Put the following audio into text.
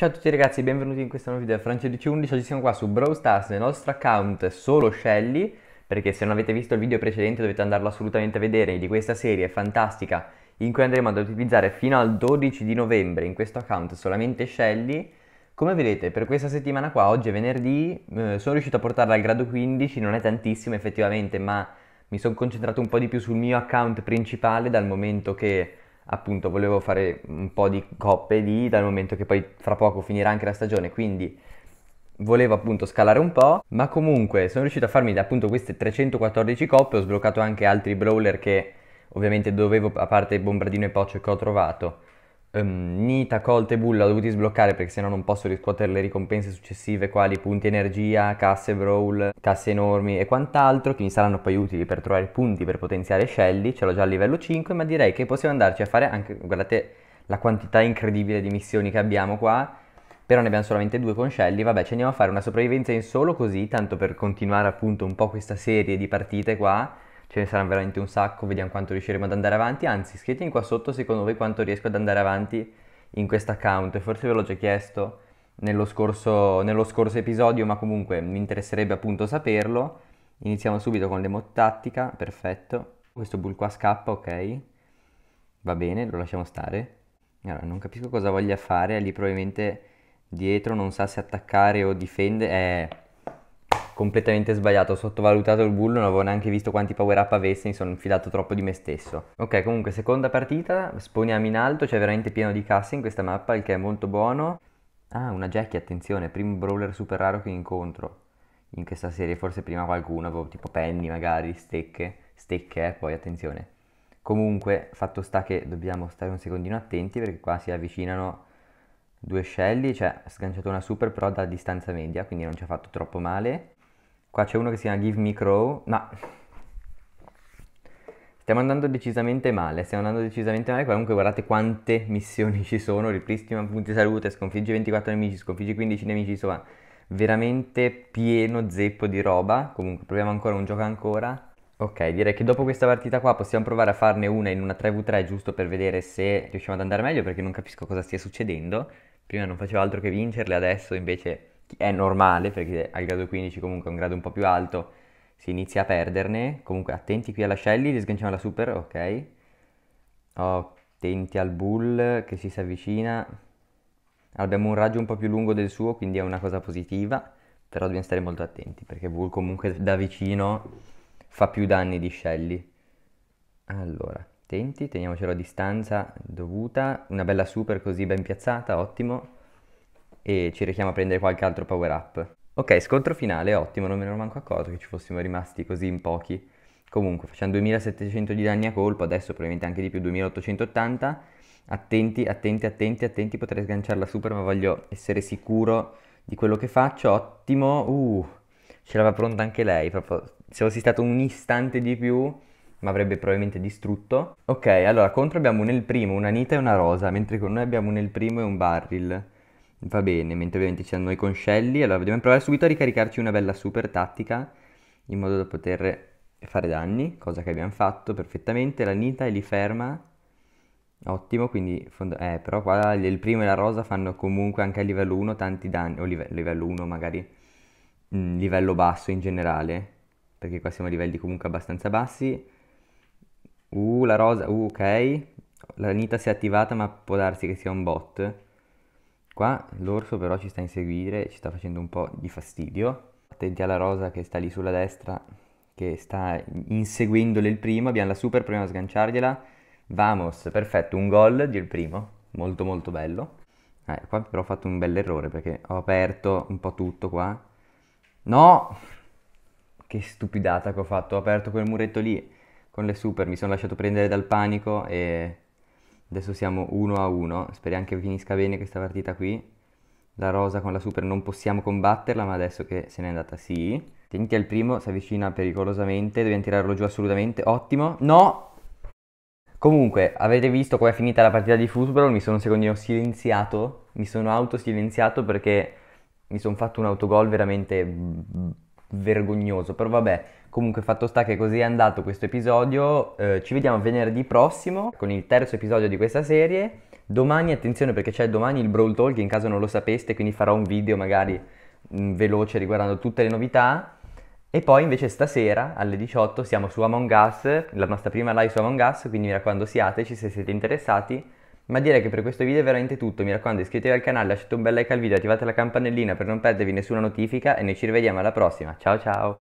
Ciao a tutti ragazzi, benvenuti in questo nuovo video da Francia11. Oggi siamo qua su Brawl Stars nel nostro account solo Shelly, perché se non avete visto il video precedente dovete andarlo assolutamente a vedere, di questa serie fantastica in cui andremo ad utilizzare fino al 12 di novembre in questo account solamente Shelly. Come vedete per questa settimana qua, oggi è venerdì, eh, sono riuscito a portarla al grado 15, non è tantissimo effettivamente, ma mi sono concentrato un po' di più sul mio account principale dal momento che appunto volevo fare un po' di coppe lì dal momento che poi fra poco finirà anche la stagione, quindi volevo appunto scalare un po', ma comunque sono riuscito a farmi appunto queste 314 coppe, ho sbloccato anche altri brawler che ovviamente dovevo, a parte Bombardino e Pocio che ho trovato, um, Nita, Colt e Bull ho dovuti sbloccare perché sennò non posso riscuotere le ricompense successive quali punti energia, casse brawl, casse enormi e quant'altro che mi saranno poi utili per trovare punti per potenziare Shelly, ce l'ho già a livello 5 ma direi che possiamo andarci a fare anche, guardate la quantità incredibile di missioni che abbiamo qua però ne abbiamo solamente due con Shelly, vabbè ci andiamo a fare una sopravvivenza in solo così, tanto per continuare appunto un po' questa serie di partite qua ce ne saranno veramente un sacco, vediamo quanto riusciremo ad andare avanti, anzi scrivetemi qua sotto secondo voi quanto riesco ad andare avanti in questo account, forse ve l'ho già chiesto nello scorso, nello scorso episodio, ma comunque mi interesserebbe appunto saperlo. Iniziamo subito con l'emote tattica, perfetto. Questo bull qua scappa, ok. Va bene, lo lasciamo stare. Allora, non capisco cosa voglia fare, lì probabilmente dietro non sa se attaccare o difendere. Eh, completamente sbagliato, ho sottovalutato il bull, non avevo neanche visto quanti power up avesse, mi sono infilato troppo di me stesso. Ok, comunque seconda partita, sponiamo in alto, c'è veramente pieno di casse in questa mappa, il che è molto buono. Ah, una Jackie, attenzione, primo brawler super raro che incontro in questa serie, forse prima qualcuno, avevo tipo Penny magari, stecche, stecche, eh, poi attenzione. Comunque, fatto sta che dobbiamo stare un secondino attenti perché qua si avvicinano due scelli, cioè ha sganciato una super però da distanza media, quindi non ci ha fatto troppo male. Qua c'è uno che si chiama Give Me Crow, ma stiamo andando decisamente male, stiamo andando decisamente male, comunque guardate quante missioni ci sono, ripristima punti salute, sconfiggi 24 nemici, sconfiggi 15 nemici, insomma veramente pieno zeppo di roba, comunque proviamo ancora un gioco ancora. Ok, direi che dopo questa partita qua possiamo provare a farne una in una 3v3 giusto per vedere se riusciamo ad andare meglio perché non capisco cosa stia succedendo. Prima non facevo altro che vincerle, adesso invece è normale perché al grado 15 comunque è un grado un po' più alto si inizia a perderne. Comunque attenti qui alla Shelly li sganciamo la super ok. Attenti al bull che si avvicina abbiamo un raggio un po' più lungo del suo quindi è una cosa positiva però dobbiamo stare molto attenti perché bull comunque da vicino fa più danni di Shelly. Allora attenti teniamocelo a distanza dovuta. Una bella super così ben piazzata ottimo e ci richiama a prendere qualche altro power up. Ok, scontro finale, ottimo, non me ne ero manco accorto che ci fossimo rimasti così in pochi. Comunque, facciamo 2700 di danni a colpo, adesso probabilmente anche di più, 2880. Attenti, attenti, attenti, attenti, potrei sganciarla super, ma voglio essere sicuro di quello che faccio. Ottimo, uh, ce l'aveva pronta anche lei, proprio, se fossi stato un istante di più, mi avrebbe probabilmente distrutto. Ok, allora, contro abbiamo nel primo una Nita e una Rosa, mentre con noi abbiamo nel primo e un Barril. Va bene, mentre ovviamente c'è noi con Shelly, allora dobbiamo provare subito a ricaricarci una bella super tattica in modo da poter fare danni, cosa che abbiamo fatto perfettamente. La Nita li ferma, ottimo, quindi fond- eh, però qua il primo e la rosa fanno comunque anche a livello 1 tanti danni, o live- livello 1 magari, mh, mm, livello basso in generale, perché qua siamo a livelli comunque abbastanza bassi. Uh, la rosa, uh, ok, la Nita si è attivata ma può darsi che sia un bot. Qua l'orso però ci sta a inseguire, ci sta facendo un po' di fastidio. Attenti alla rosa che sta lì sulla destra, che sta inseguendole il primo. Abbiamo la super, proviamo a sganciargliela. Vamos, perfetto, un gol del primo, molto molto bello. Eh, qua però ho fatto un bel errore perché ho aperto un po' tutto qua. No! Che stupidata che ho fatto, ho aperto quel muretto lì con le super, mi sono lasciato prendere dal panico e Adesso siamo 1 a 1, speriamo che finisca bene questa partita qui. La rosa con la super non possiamo combatterla, ma adesso che se n'è andata sì. Tenti al primo, si avvicina pericolosamente, dobbiamo tirarlo giù assolutamente. Ottimo. No! Comunque, avete visto come è finita la partita di football, mi sono un secondino silenziato, mi sono autosilenziato perché mi sono fatto un autogol veramente vergognoso, però vabbè, comunque fatto sta che così è andato questo episodio, eh, ci vediamo venerdì prossimo con il terzo episodio di questa serie, domani attenzione perché c'è domani il Brawl Talk in caso non lo sapeste, quindi farò un video magari mh, mm, veloce riguardando tutte le novità, e poi invece stasera alle 18 siamo su Among Us, la nostra prima live su Among Us, quindi mi raccomando siateci se siete interessati. Ma direi che per questo video è veramente tutto, mi raccomando iscrivetevi al canale, lasciate un bel like al video, attivate la campanellina per non perdervi nessuna notifica e noi ci rivediamo alla prossima. Ciao ciao!